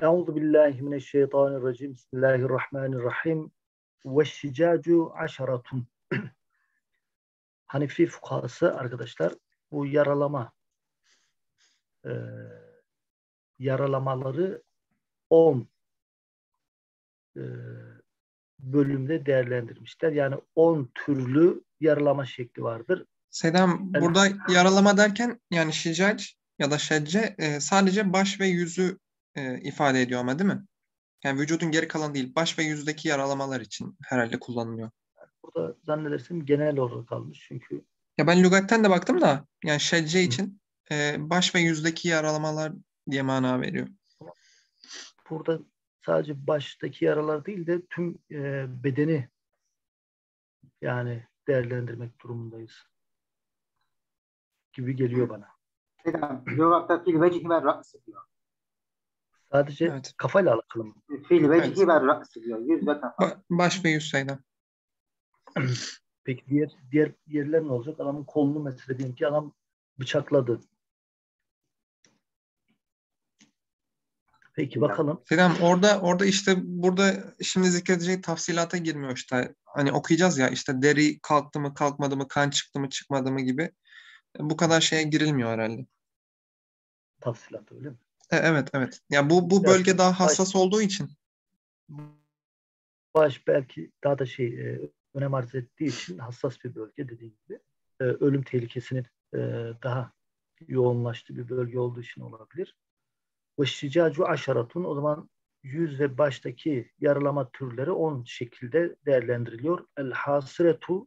Euzu billahi mineşşeytanirracim. Bismillahirrahmanirrahim. Ve şicacu aşaratun. Hanefi fukahası arkadaşlar bu yaralama e, yaralamaları 10 e, bölümde değerlendirmişler. Yani 10 türlü yaralama şekli vardır. Sedam Evet. burada yaralama derken yani şicac ya da şecce e, sadece baş ve yüzü e, ifade ediyor ama değil mi? Yani vücudun geri kalanı değil, baş ve yüzdeki yaralamalar için herhalde kullanılıyor. Burada zannedersem genel olarak almış çünkü Ya ben lügatten de baktım da yani şecce Hı. için e, baş ve yüzdeki yaralamalar diye mana veriyor. burada sadece baştaki yaralar değil de tüm e, bedeni yani değerlendirmek durumundayız gibi geliyor bana. Fil vecihi ve ra'sı diyor. Sadece Evet. kafayla alakalı mı? Evet. ve ra'sı diyor. Yüz ve kafa. Ba- baş ve yüz Sedam. Peki diğer diğer yerler ne olacak? Adamın kolunu mesela diyelim ki adam bıçakladı. Peki bakalım. Sedam orada orada işte burada şimdi zikredecek tafsilata girmiyor işte. Hani okuyacağız ya işte deri kalktı mı kalkmadı mı kan çıktı mı çıkmadı mı gibi. Bu kadar şeye girilmiyor herhalde. Tafsilat öyle mi? E, evet evet. Ya bu bu Biraz bölge daha hassas olduğu için. Baş belki daha da şey e, önem arz ettiği için hassas bir bölge dediğim gibi. E, ölüm tehlikesinin e, daha yoğunlaştığı bir bölge olduğu için olabilir. Ve şicacu aşaratun o zaman yüz ve baştaki yaralama türleri 10 şekilde değerlendiriliyor. El hasiretu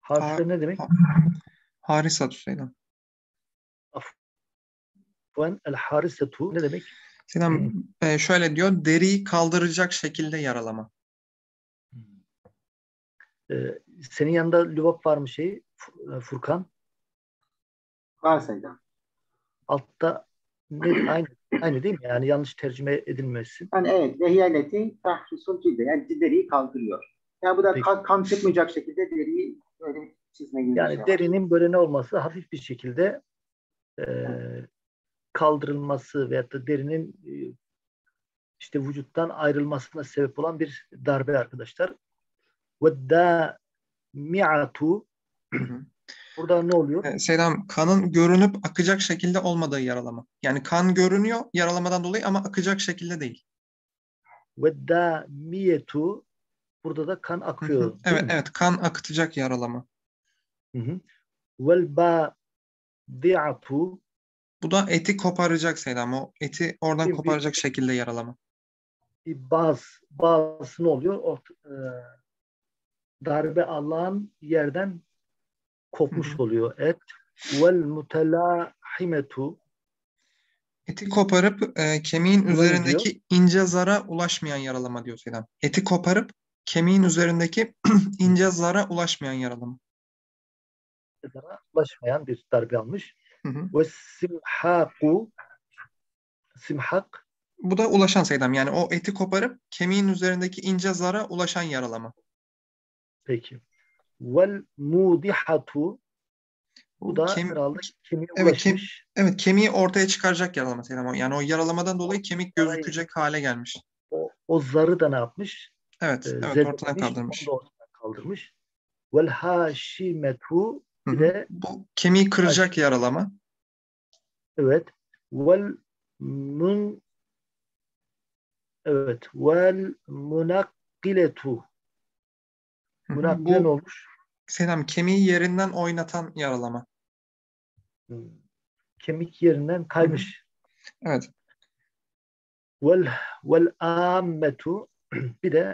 hasire ne demek? Ha- Harisat Sedam. Afwan, El harisetu ne demek? Sedam e, şöyle diyor deriyi kaldıracak şekilde yaralama. E, senin yanında lübap var mı şey e, Furkan? Var Selam. Altta ne, aynı, aynı değil mi? Yani yanlış tercüme edilmesin. Yani evet. Vehiyeleti tahrisul cilde. Yani deriyi kaldırıyor. Yani bu da Peki. kan, kan çıkmayacak şekilde deriyi böyle çizme gibi şey Yani var. derinin böyle ne olması hafif bir şekilde e, kaldırılması veyahut da derinin e, işte vücuttan ayrılmasına sebep olan bir darbe arkadaşlar. Ve dami'atu Hı hı. burada ne oluyor? E, Sedam kanın görünüp akacak şekilde olmadığı yaralama. Yani kan görünüyor yaralamadan dolayı ama akacak şekilde değil. Ve damiyetu burada da kan akıyor. Evet evet kan akıtacak yaralama. Hı hı. Vel badi'atu Bu da eti koparacak Sedam. O eti oradan Bir- bir- koparacak şekilde yaralama. baz bazı ne oluyor? O, e, darbe alan yerden kopmuş oluyor et. Vel mutelahimetu Eti koparıp e, kemiğin Buna ne üzerindeki ince zara ulaşmayan yaralama diyor Sedam. Eti koparıp kemiğin üzerindeki ince zara ulaşmayan yaralama. kadara ulaşmayan bir darbe almış. Ve simhaku simhak Bu da ulaşan Sedam. Yani o eti koparıp kemiğin üzerindeki ince zara ulaşan yaralama. peki. Vel mudihatu bu da Kem- herhalde kemiğe Evet, kem- ulaşmış. Evet kemiği ortaya çıkaracak yaralama Sedam. o. Yani o yaralamadan dolayı kemik gözükecek hale gelmiş. O, o zarı da ne yapmış? Evet, Ee, evet ortadan kaldırmış. Ortadan kaldırmış. Vel haşimetu bir de Bu kemiği kıracak yaralama. Evet. Vel mun Evet. Vel munakkiletu. Hı hı. Munakkile ne Bu olmuş? Sedam kemiği yerinden oynatan yaralama. Kemik yerinden kaymış. Evet. Vel vel ammetu bir de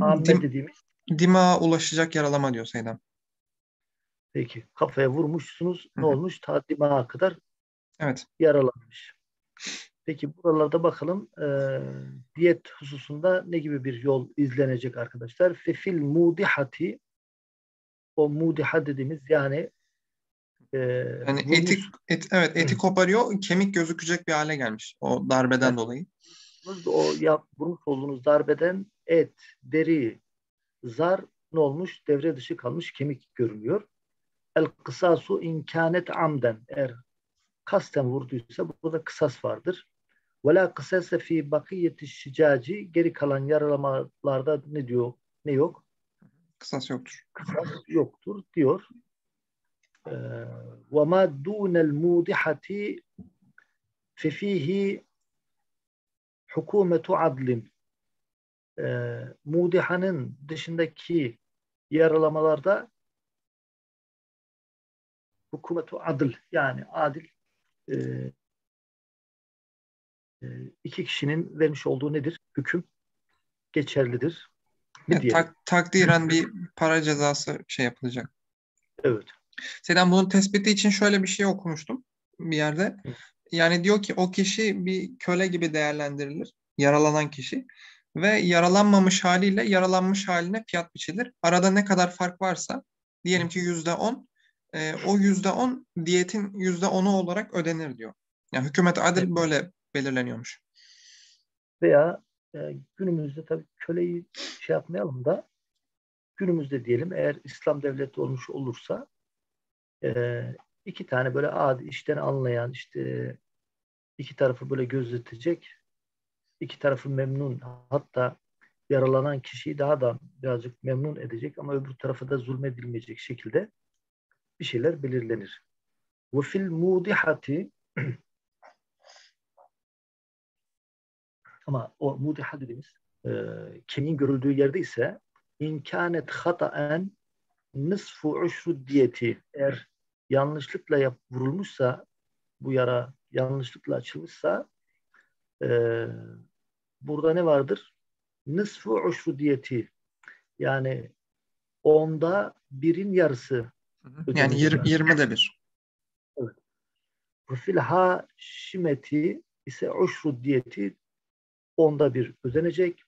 amme Dim- dediğimiz dimağa ulaşacak yaralama diyor Sedam. peki kafaya vurmuşsunuz. Ne olmuş? Ta dimağa kadar Evet. yaralanmış. Peki buralarda bakalım e, diyet hususunda ne gibi bir yol izlenecek arkadaşlar? Fefil mudihati o mudiha dediğimiz yani e, Yani vurmuş- eti, et, evet eti Hı. koparıyor, kemik gözükecek bir hale gelmiş o darbeden Evet. dolayı. o yap, vurmuş olduğunuz darbeden et, deri, zar ne olmuş? Devre dışı kalmış kemik görünüyor. El kısasu imkanet amden eğer kasten vurduysa burada kısas vardır. Ve la kısase fi bakiyeti şicaci geri kalan yaralamalarda ne diyor? Ne yok? Kısas yoktur. Kısas yoktur diyor. Ve ma dunel mudihati fefihi hukumetu adlin. Ee, mudihanın dışındaki yaralamalarda hukumetu adıl yani adil e, e, iki kişinin vermiş olduğu nedir? Hüküm geçerlidir. Mi Yani diyelim? tak, takdiren bir para cezası şey yapılacak. Evet. Sedan bunun tespiti için şöyle bir şey okumuştum bir yerde. Yani diyor ki o kişi bir köle gibi değerlendirilir. Yaralanan kişi. Ve yaralanmamış haliyle yaralanmış haline fiyat biçilir. Arada ne kadar fark varsa diyelim ki yüzde on e, o yüzde on diyetin yüzde onu olarak ödenir diyor. Yani hükümet adil böyle belirleniyormuş. Veya e, günümüzde tabii köleyi şey yapmayalım da günümüzde diyelim eğer İslam devleti olmuş olursa e, iki tane böyle adi işten anlayan işte iki tarafı böyle gözetecek iki tarafı memnun hatta yaralanan kişiyi daha da birazcık memnun edecek ama öbür tarafa da zulmedilmeyecek şekilde bir şeyler belirlenir. Ve fil mudihati ama o mudiha dediğimiz e, kemiğin görüldüğü yerde ise imkanet hataen nısfu uşru diyeti eğer yanlışlıkla yap, vurulmuşsa bu yara yanlışlıkla açılmışsa e, burada ne vardır? Nısfu uşru diyeti yani onda birin yarısı Yani yir- 20'de bir. ve fil haşimeti ise uşru diyeti onda bir ödenecek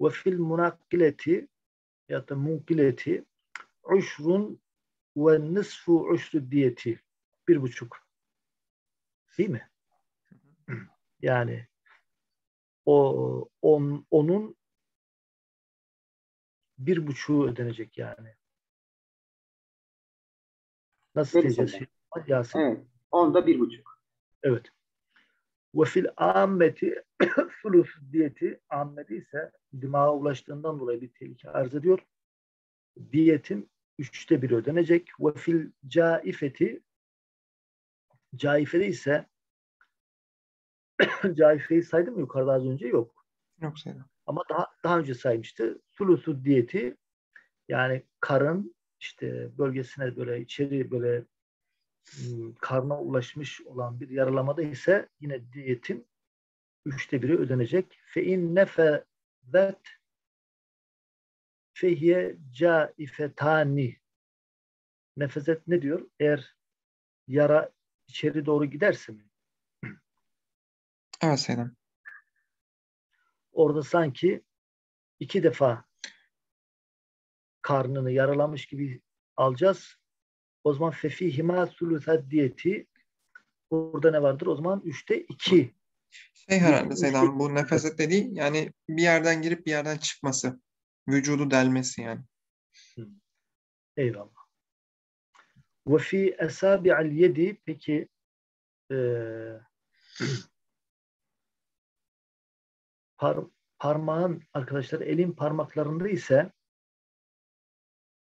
ve fil munakkileti ya da munkileti uşrun ve nisfu uşru diyeti. Bir buçuk. Değil mi? Yani o on, onun bir buçuğu ödenecek yani. Nasıl diyeceğiz? Yasin? Evet. Onda bir buçuk. Evet. Ve fil ammeti sulus diyeti ammeti ise dimağa ulaştığından dolayı bir tehlike arz ediyor. Diyetin üçte biri ödenecek. Ve fil caifeti caifede ise caifeyi saydım mı yukarıda az önce? Yok. Yok Sedan. Ama daha daha önce saymıştı. Sulusu diyeti yani karın işte bölgesine böyle içeri böyle ım, karna ulaşmış olan bir yaralamada ise yine diyetin üçte biri ödenecek. Fe in nefezet fehiye caifetani nefezet ne diyor? Eğer yara içeri doğru giderse mi? Evet Sedan. orada sanki iki defa karnını yaralamış gibi alacağız. O zaman fefihima sulusa diyeti burada ne vardır? O zaman üçte iki. Şey herhalde Sedan bu nefeset dediği yani bir yerden girip bir yerden çıkması. Vücudu delmesi yani. Eyvallah. Ve fi esabi'al yedi peki eee par, parmağın arkadaşlar elin parmaklarında ise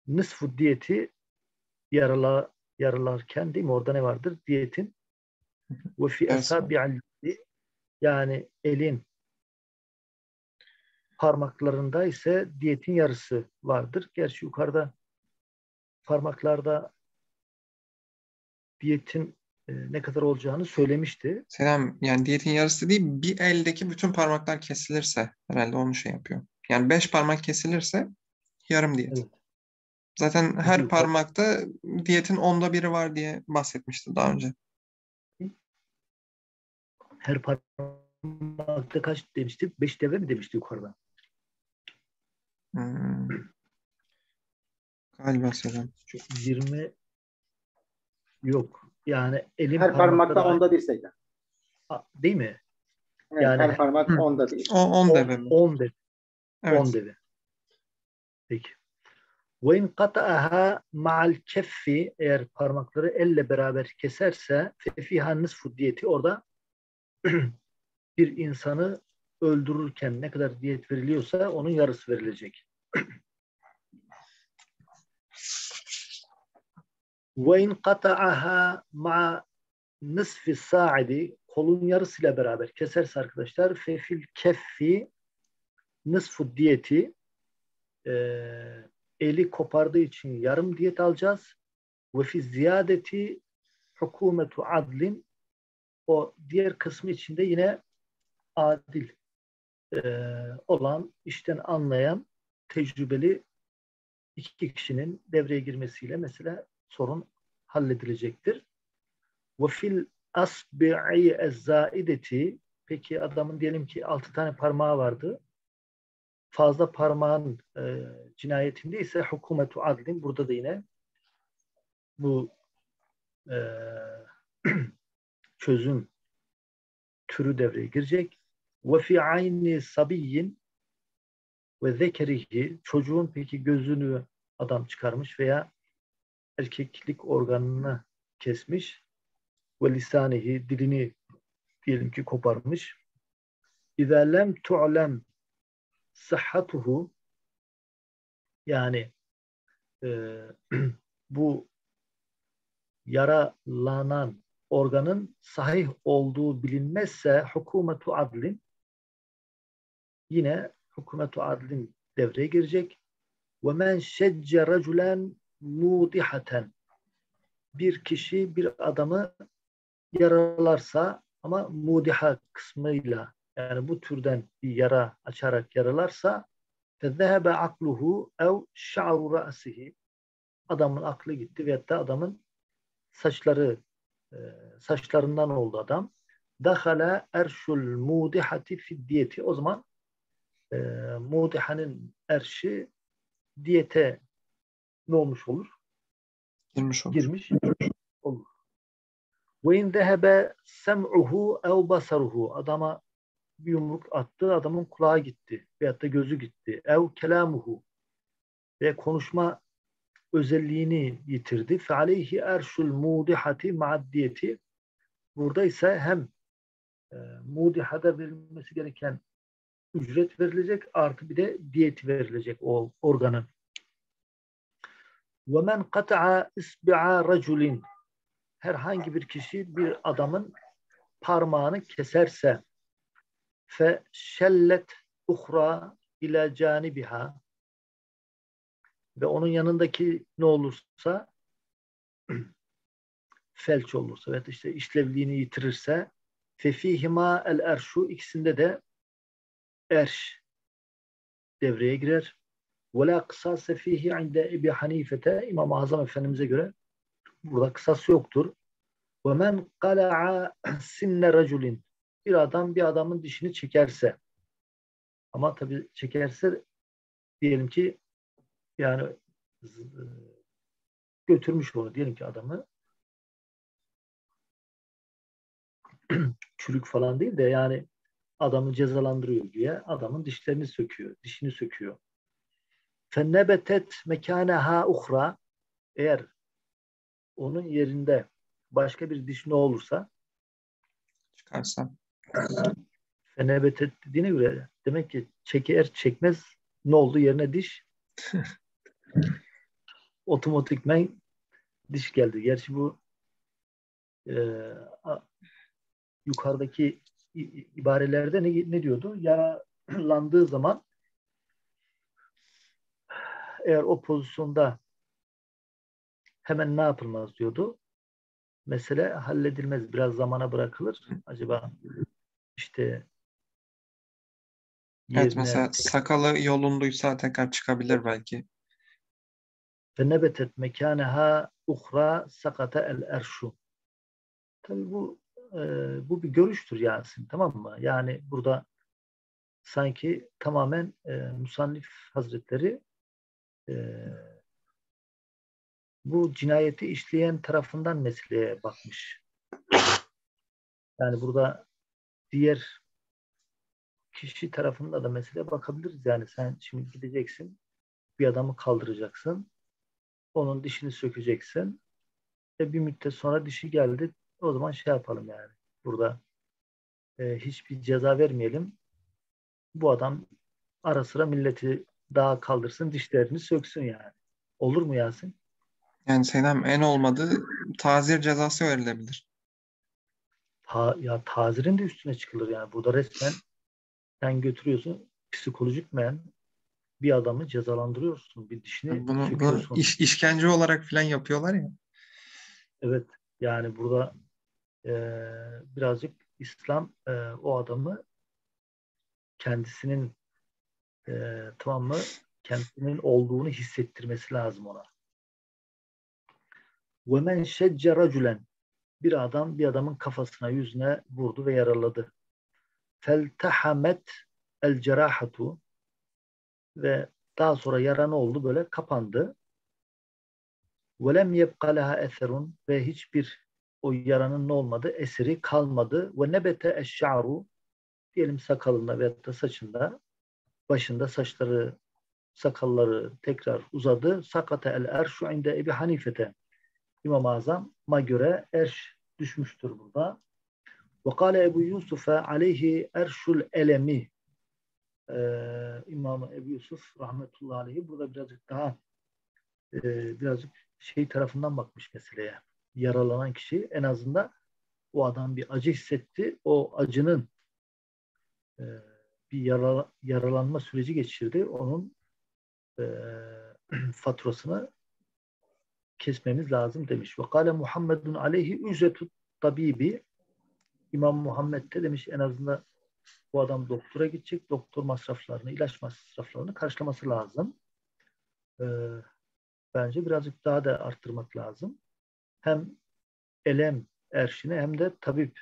nısfu diyeti yarala, yaralarken değil mi? Orada ne vardır? Diyetin ve fi esabi'al yani elin parmaklarında ise diyetin yarısı vardır. Gerçi yukarıda parmaklarda diyetin e, ne kadar olacağını söylemişti. Selam yani diyetin yarısı değil bir eldeki bütün parmaklar kesilirse herhalde onu şey yapıyor. Yani beş parmak kesilirse yarım diyet. Evet. Zaten her parmakta diyetin onda biri var diye bahsetmişti daha önce. Her parmakta kaç demişti? Beş deve mi demişti yukarıda? Hmm. Galiba Selam. Çok 20 yok. Yani elin Her parmakta parmakları- onda bir sayıda. A- değil mi? Evet, Yani- her parmak Hı. onda bir. O 10 On- deve mi? 10 deve. Evet. 10 deve. Peki. Ve in kata'aha ma'al keffi eğer parmakları elle beraber keserse fe fiha nisfu diyeti orada bir insanı öldürürken ne kadar diyet veriliyorsa onun yarısı verilecek. Ve in qata'aha ma nisfi sa'idi kolun yarısıyla beraber keserse arkadaşlar fefil keffi nisfu diyeti e, eli kopardığı için yarım diyet alacağız. Ve fi ziyadeti hukumetu adlin o diğer kısmı içinde yine adil e, olan, işten anlayan, tecrübeli iki kişinin devreye girmesiyle mesela sorun halledilecektir. Ve fil asbi'i ezzaideti peki adamın diyelim ki altı tane parmağı vardı. Fazla parmağın e, cinayetinde ise hukumetu adlin burada da yine bu e, çözüm türü devreye girecek. Ve fi ayni sabiyyin ve zekerihi çocuğun peki gözünü adam çıkarmış veya erkeklik organını kesmiş ve lisanihi dilini diyelim ki koparmış. İzâ lem tu'lem sıhhatuhu yani e, bu yaralanan organın sahih olduğu bilinmezse hukumetu adlin yine hukumetu adlin devreye girecek. Ve men şecce raculen mudihaten bir kişi bir adamı yaralarsa ama mudiha kısmıyla yani bu türden bir yara açarak yaralarsa fezehebe akluhu ev şa'ru ra'sihi adamın aklı gitti veyahut da adamın saçları e, saçlarından oldu adam. Dakhala erşul mudihati fiddiyeti. O zaman e, mudihanın erşi diyete ne olmuş olur? Girmiş olur. Girmiş olur. Ve in zehebe sem'uhu ev basaruhu. Adama bir yumruk attı, adamın kulağı gitti veyahut da gözü gitti. Ev kelamuhu ve konuşma özelliğini yitirdi. Fealeyhi erşul mudihati ma'addiyeti. Burada ise hem e, mudihada verilmesi gereken ücret verilecek artı bir de diyet verilecek o organın. Ve men kata'a isbi'a raculin herhangi bir kişi bir adamın parmağını keserse fe şellet uhra ila canibiha ve onun yanındaki ne olursa felç olursa veya işte işlevliğini yitirirse fefihima el erşu ikisinde de erş devreye girer. Ve la kısase fihi inde Ebi Hanifete İmam-ı Azam Efendimiz'e göre burada kısas yoktur. Ve men kala'a sinne raculin bir adam bir adamın dişini çekerse ama tabii çekerse diyelim ki yani götürmüş onu diyelim ki adamı çürük falan değil de yani adamı cezalandırıyor diye adamın dişlerini söküyor, dişini söküyor. Fennebetet mekaneha uhra eğer onun yerinde başka bir diş ne olursa Çıkarsa. Fennebetet dediğine göre demek ki çeker çekmez ne oldu yerine diş otomatikmen diş geldi. Gerçi bu e, yukarıdaki ibarelerde ne, ne diyordu? Yaralandığı zaman eğer o pozisyonda hemen ne yapılmaz diyordu. Mesele halledilmez. Biraz zamana bırakılır. Acaba işte Evet mesela sakalı yolunduysa tekrar çıkabilir belki. Fenebetet mekaneha uhra sakata el erşu. Tabi bu e, bu bir görüştür Yasin tamam mı? Yani burada sanki tamamen e, Musannif Hazretleri e, bu cinayeti işleyen tarafından meseleye bakmış. Yani burada diğer kişi tarafında da mesele bakabiliriz. Yani sen şimdi gideceksin, bir adamı kaldıracaksın, onun dişini sökeceksin ve bir müddet sonra dişi geldi, o zaman şey yapalım yani. Burada e, hiçbir ceza vermeyelim. Bu adam ara sıra milleti daha kaldırsın, dişlerini söksün yani. Olur mu Yasin? Yani Senem en olmadı tazir cezası verilebilir Ta, ya tazirin de üstüne çıkılır yani. Burada resmen sen götürüyorsun psikolojik men bir adamı cezalandırıyorsun. Bir dişini Bunu, bunu söküyorsun. iş, işkence olarak falan yapıyorlar ya. Evet yani burada e, birazcık İslam e, o adamı kendisinin e, tamam mı kendisinin olduğunu hissettirmesi lazım ona. وَمَنْ شَجَّ رَجُلًا bir adam bir adamın kafasına yüzüne vurdu ve yaraladı. Feltehamet el cerahatu ve daha sonra yara ne oldu? Böyle kapandı. Velem yebkaleha eserun ve hiçbir o yaranın ne olmadı? Eseri kalmadı. Ve nebete eşşaru diyelim sakalında veyahut da saçında başında saçları sakalları tekrar uzadı. Sakata el erşu inde Ebi Hanife'te. İmam-ı Azam'a göre erş düşmüştür burada. Ve kâle Ebu Yusuf'e aleyhi erşul elemi. Ee, İmam Ebu Yusuf rahmetullahi aleyhi burada birazcık daha e, birazcık şey tarafından bakmış meseleye. Yaralanan kişi en azından o adam bir acı hissetti. O acının e, bir yara, yaralanma süreci geçirdi. Onun e, faturasını kesmemiz lazım demiş. Ve kâle Muhammedun aleyhi ücretu tabibi İmam Muhammed de demiş en azından bu adam doktora gidecek. Doktor masraflarını, ilaç masraflarını karşılaması lazım. Ee, bence birazcık daha da arttırmak lazım. Hem elem erşine hem de tabip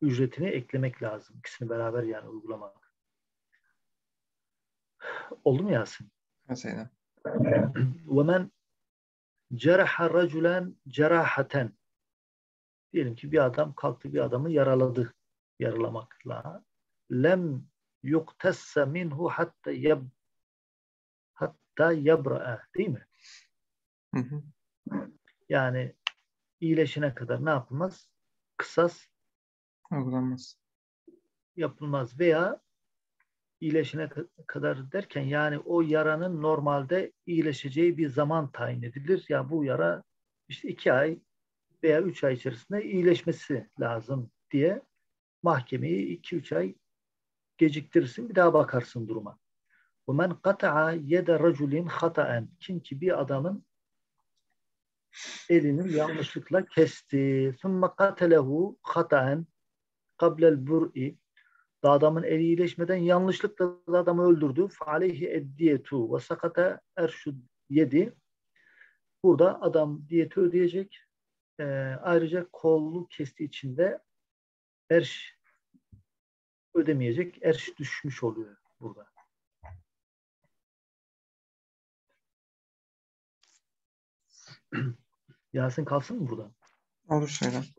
ücretini eklemek lazım. İkisini beraber yani uygulamak. Oldu mu Yasin? Mesela. وَمَنْ ceraha raculen cerahaten diyelim ki bir adam kalktı bir adamı yaraladı yaralamakla lem yuktesse minhu hatta yab hatta yabra'a değil mi? Hı hı. Yani iyileşene kadar ne yapılmaz? Kısas Uygulanmaz. yapılmaz veya iyileşene kadar derken yani o yaranın normalde iyileşeceği bir zaman tayin edilir. Ya yani bu yara işte iki ay veya üç ay içerisinde iyileşmesi lazım diye mahkemeyi iki üç ay geciktirirsin bir daha bakarsın duruma. وَمَنْ قَطَعَ يَدَ رَجُلٍ خَطَأً Kim ki bir adamın elini yanlışlıkla kesti. ثُمَّ قَتَلَهُ خَطَأً قَبْلَ الْبُرْءِ da adamın eli iyileşmeden yanlışlıkla da adamı öldürdü. Falehi eddiyetu ve sakata erşu yedi. Burada adam diyeti ödeyecek. Ee, ayrıca kollu kestiği için de erş ödemeyecek. Erş düşmüş oluyor burada. Yasin kalsın mı burada? Olur şeyler.